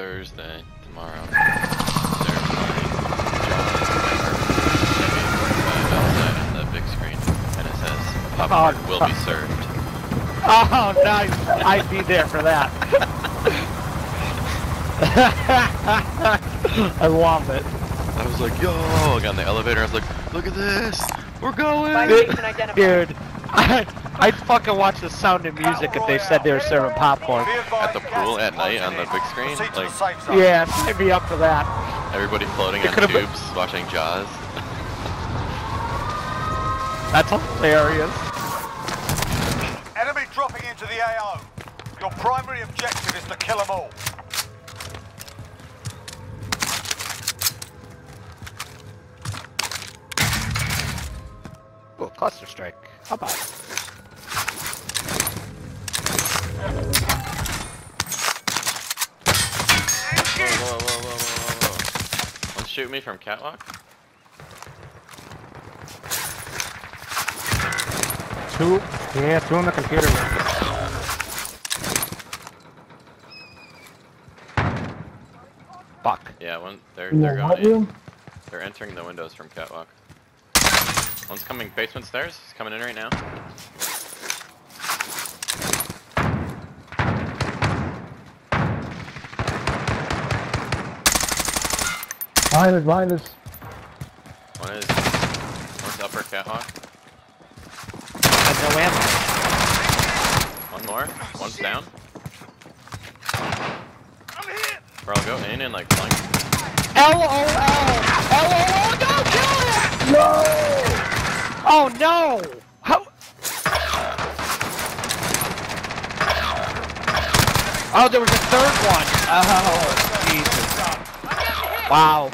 Thursday, tomorrow. They're playing John outside on the big screen, and it says popcorn Oh, will be served. Oh, nice. I'd be there for that. I love it. I was like, yo! I got in the elevator. I was like, look at this, we're going. Dude, I, I'd fucking watch the sound of music if they said they were serving popcorn. At the pool at night on the big screen, like Yeah, I'd be up for that. everybody floating It on could've been- tubes, watching Jaws. That's hilarious. Enemy dropping into the AO. Your primary objective is to kill them all. Ooh, cluster strike. How about it? Whoa, whoa, whoa, whoa, whoa, whoa, whoa. One shoot me from catwalk. Two, yeah, two on the computer. Fuck. Yeah, one. They're they're what going in. room? They're entering the windows from catwalk. One's coming basement stairs. He's coming in right now. Behind us, behind us. One is one's upper catwalk. And no ammo. One more. One's down. Bro, I'll go in and like flank. LOL! LOL! No, kill it! No! Oh no! How? Oh, there was a third one. Oh, Jesus. Wow.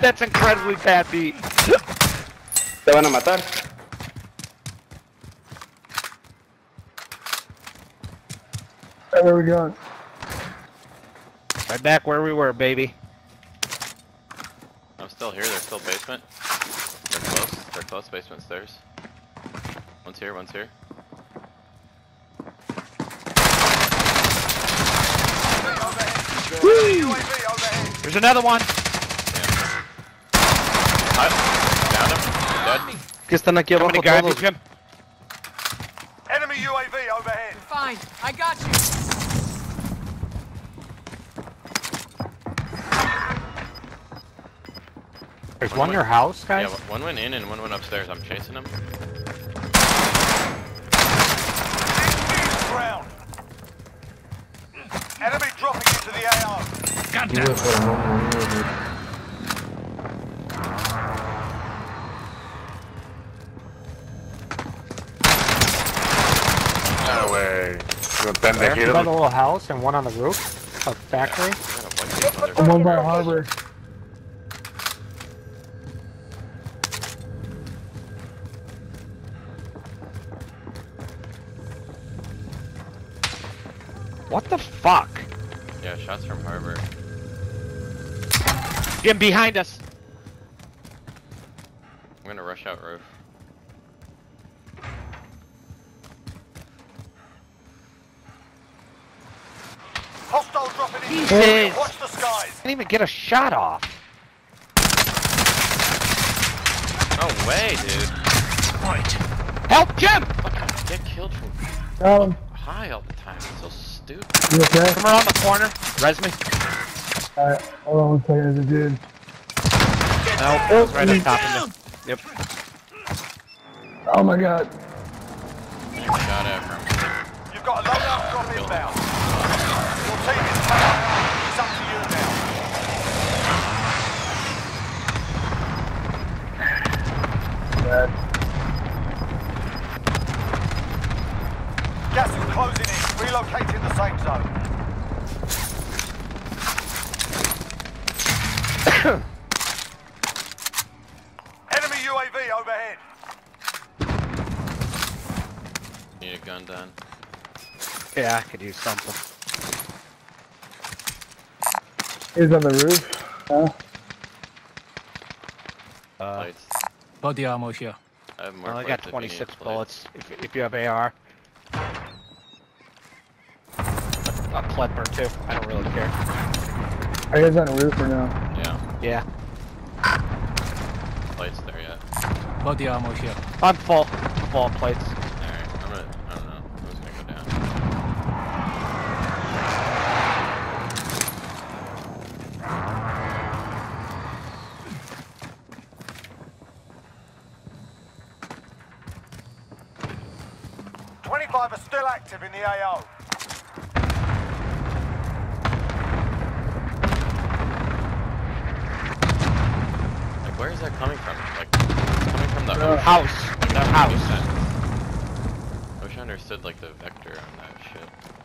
That's incredibly bad beat. Te van a matar. Hey, where we going? Right back where we were, baby. I'm still here. They're still basement. They're close. They're close basement stairs. One's here. One's here. UAV. There's another one. I downed him. Dead. Que están aquí Coming abajo to guard you, todos. Enemy UAV overhead. Fine, I got you. There's one in your house, guys? Yeah, one went in and one went upstairs. I'm chasing him. Ground. Enemy dropping into the AO. Iba para way. You Two by the pendejitos. little house and one on the roof of factory. I got a white tape on their I'm one by harbor. What the fuck? Yeah, shots from harbor. Jim, behind us. I'm gonna rush out roof. Hostile dropping into the Jesus. Watch the skies. Can't even get a shot off. No way, dude. Point. Help, Jim! Fucking get killed from Down. high all the time. It's so stupid. You okay? Come around the corner. Res me. Alright, hold on one second, there's a dude. No, it's right on top of me. Yep. Oh my god. Shot at from. You've got a loadout drop inbound. Your team is taking it out. It's up to you now. Bad. Gas is closing in. Relocating the safe zone. Enemy UAV overhead. Need a gun done. Yeah, I could use something. He's on the roof. Huh? Uh, Lights. Body armor here. I have more well, I got if you need 26 bullets. If, if you have AR. a clip or two. I don't really care. Are you guys on the roof or no? Yeah, Yeah. plates there yet. the ammo, here. I'm full. I'm full on plates. 5 still active in the AO. Like, where is that coming from? Like, coming from the, ocean. house. The house. I wish I understood, like, the vector on that shit.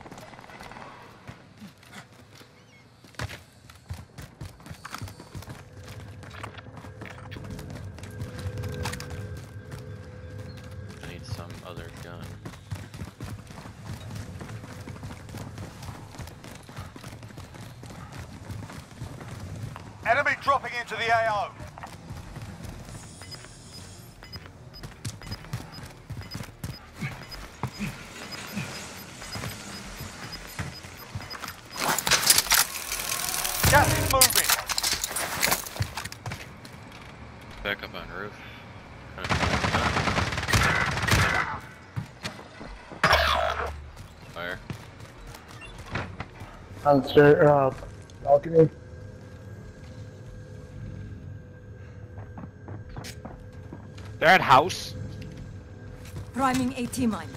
On the stair, uh, balcony. They're at house. Priming AT mine.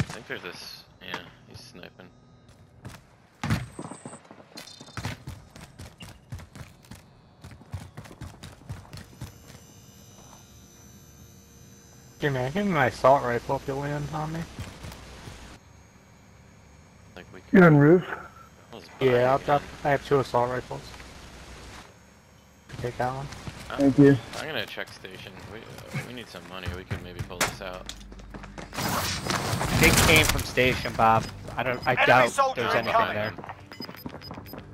I think there's this. Yeah, he's sniping. Give me, give me my assault rifle if you land on me. Like we You could. on roof? Yeah, I'll it drop. I have two assault rifles. Take that one. Thank you. I'm gonna check station. We uh, we need some money. We could maybe pull this out. They came from station, Bob. I don't. I Enemy doubt soldier there's anything incoming. there.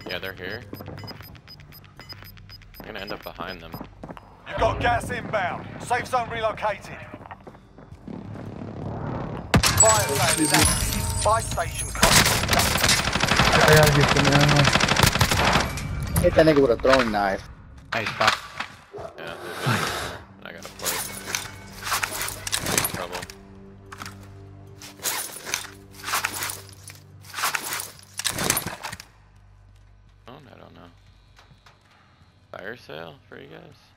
Yeah, they're here. I'm gonna end up behind them. You've got gas inbound. Safe zone relocated. Fire sale is. Buy station cost. I gotta get some ammo. Hit that nigga with a throwing knife. Nice, Bob. Yeah, there's. I got a plate. Big trouble. Oh, I don't know. Fire sale for you guys?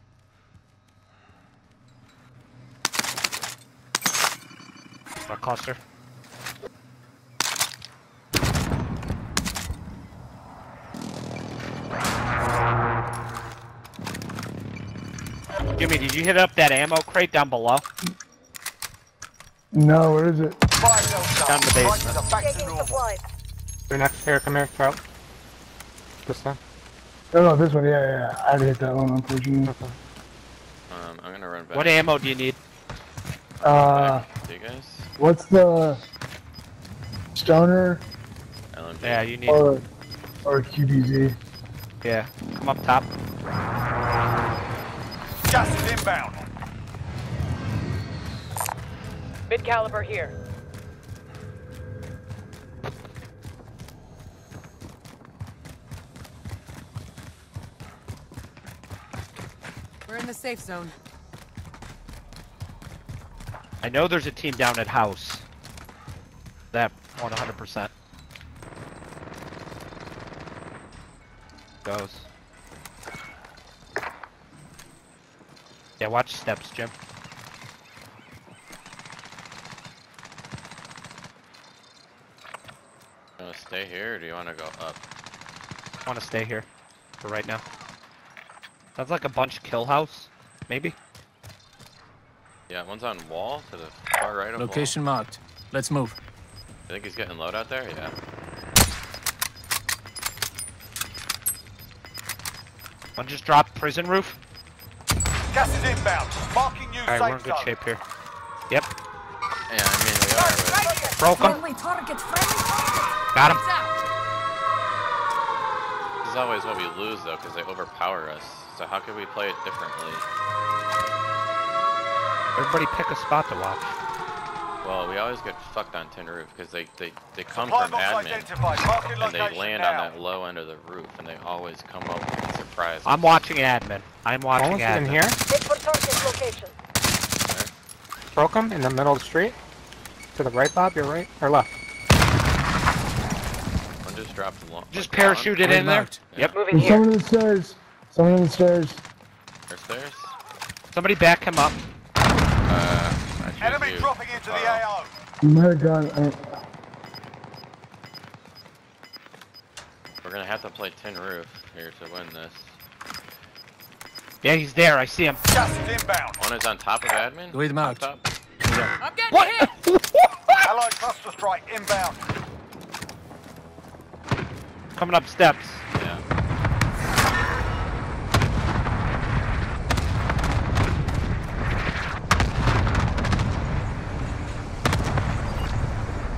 A cluster. Jimmy, did you hit up that ammo crate down below? No, where is it? Fire sale Down the done. basement. Prices are back to Taking normal. supplies. Your next here, come here, Trout. This one. No, no, this one. Yeah, yeah. yeah. I already hit that one, unfortunately. Um, I'm gonna run back. What ammo do you need? Uh, back you guys? What's the stoner LMG. Yeah, you need. or or QDZ? Yeah, come up top. Gas is inbound. Mid caliber here. We're in the safe zone. I know there's a team down at house. That 100%. Goes. Yeah, watch steps, Jim. You wanna stay here or do you wanna go up? I want to stay here for right now. Sounds like a bunch kill house, maybe. Yeah, one's on wall to the far right of wall. Location marked. Let's move. I think he's getting load out there, yeah. One just dropped prison roof. Gas is inbound. Marking you Alright, we're in good zone. shape here. Yep, Yeah, I mean we are, but broke him. Friendly target, friendly target. Got him. It's out. is always what we lose though, because they overpower us. So how could we play it differently? Everybody pick a spot to watch. Well, we always get fucked on tin roof because they, they, they come Supply from admin and they land now. on that low end of the roof and they always come up and surprise us. I'm watching admin. I'm watching Almost admin. in here. Head for target location. Broke him in the middle of the street. To the right, Bob. You're right or left. One just dropped long. Just like, long. in there. Remarked. Yep. Moving There's here. someone in the stairs. Someone in the stairs. There's stairs. Somebody back him up. Enemy you. dropping into the Uh-oh. AO. You might have gone. Uh, We're gonna have to play tin roof here to win this. Yeah, he's there. I see him. Just inbound. One is on top of admin. Wait, on marked. top. I'm getting What? hit. Allied cluster strike inbound. Coming up steps. Yeah.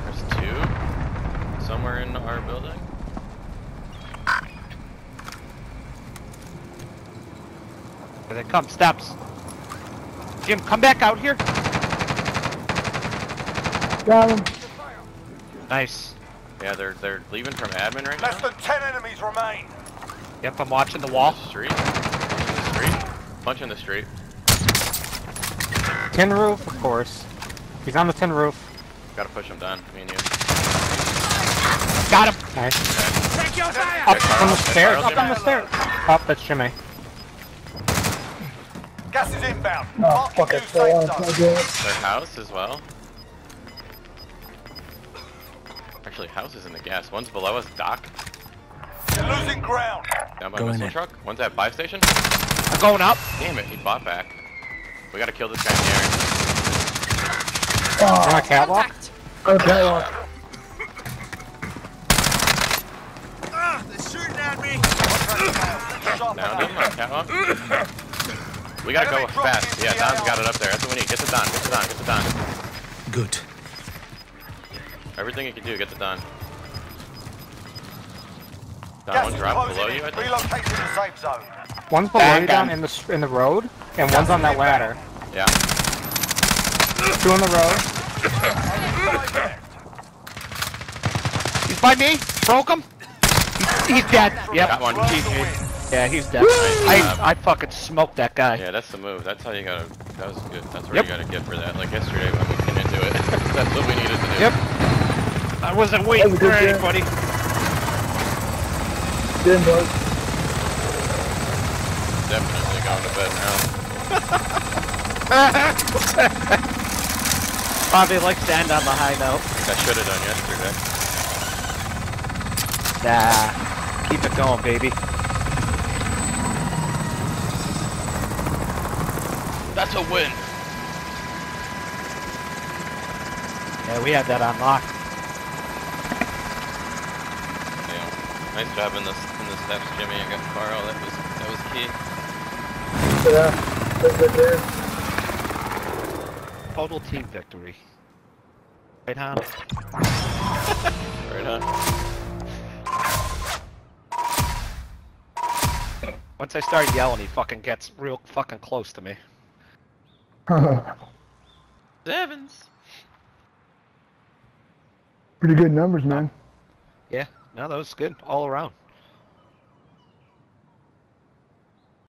There's two somewhere in our building. There they come. Steps. Jim, come back out here. got him. Nice. Yeah, they're they're leaving from admin right Less now. than 10 enemies remain. Yep, I'm watching the In wall. the street. In the street. Bunch in the street. Tin roof, of course. He's on the tin roof. Gotta push him down. Me and you. Got him. Nice. Yeah, Up on the stairs. Up on the stairs. Up. That's Jimmy. Gas is inbound. Ah, oh, Marking fuck it. Go on. safe I'll zone. do it. Their house as well. Actually, house is in the gas. One's below us, dock. You're losing ground. Down by Going missile in. truck. One's at buy station. I'm going up. Damn it, he bought back. We gotta kill this guy in the air. Ah. On a catwalk. Okay, well, Sharp Down enough. him on catwalk. Ah, We gotta go fast. Yeah, Don's got it up there. That's what we need. Get the Don. Get the Don. Get the Don. Good. Everything you can do, get the Don. Don, Gas one is drop below you, I think. Relocate to the safe zone. One's below Back you down on. in the in the road, and one's on that ladder. Yeah. Two on the road. He's by me. Broke him. He's, he's dead. Yep. Got one. GG. Yeah, he's dead. I. I fucking smoked that guy. Yeah, that's the move. That's how you gotta. That was good. That's where Yep. you gotta get for that. Like yesterday when we came into it. that's what we needed to do. Yep. I wasn't waiting That for was a good anybody. Bud. Definitely going to bed now. Bobby likes to end on the high note. I should have done yesterday. Nah. Keep it going, baby. That's a win. Yeah, we had that unlocked. Yeah. Nice job in the in the steps, Jimmy. I got Carl. That was that was key. Yeah. That's good there. Total team victory. Right, huh? Right on. Once I started yelling, he fucking gets real fucking close to me. Sevens. Pretty good numbers, man. Yeah, no, that was good all around.